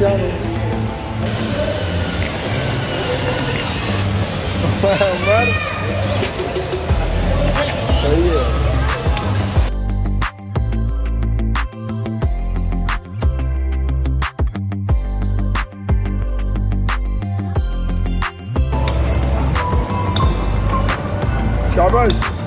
passear. Mano. Isso aí, é. ó. É. Tchau, guys.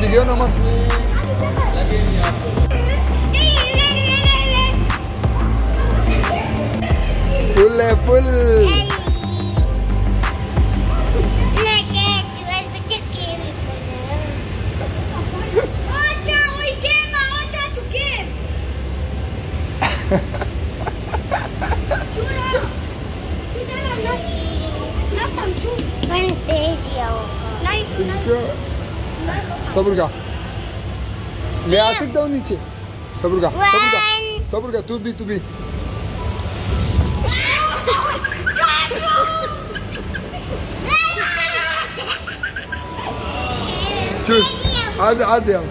Gidiyor ama. Full है full. इसको सब्र का मैं आ सकता हूँ नीचे। सब्र का सब्र का सब्र का तू भी तू भी। आज आ दे हम।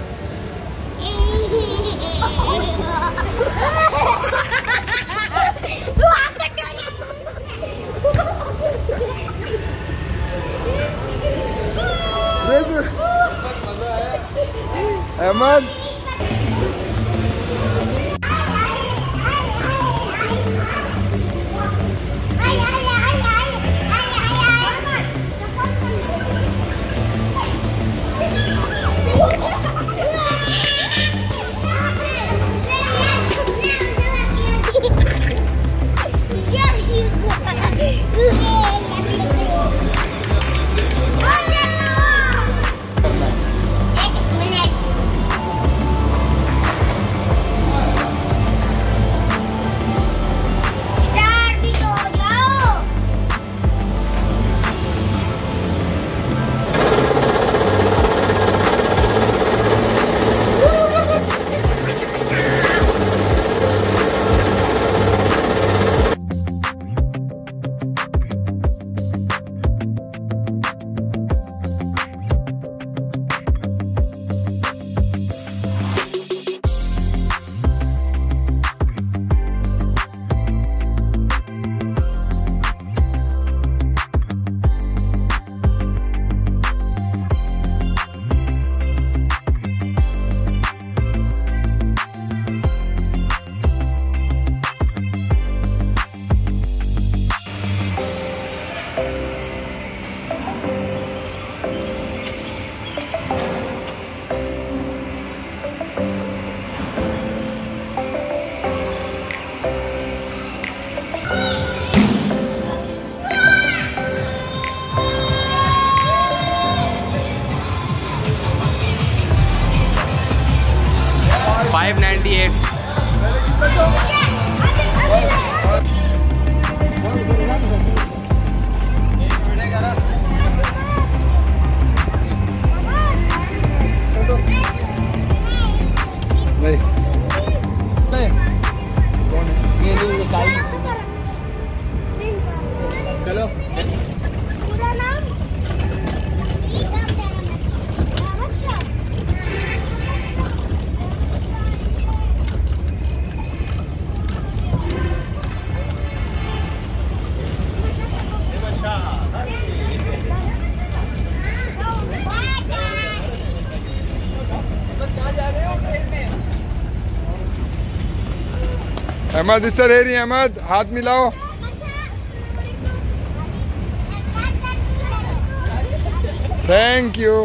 Neyse. Amen 98 अहमद इस तरह रही अहमद। हाथ मिलाओ। Thank you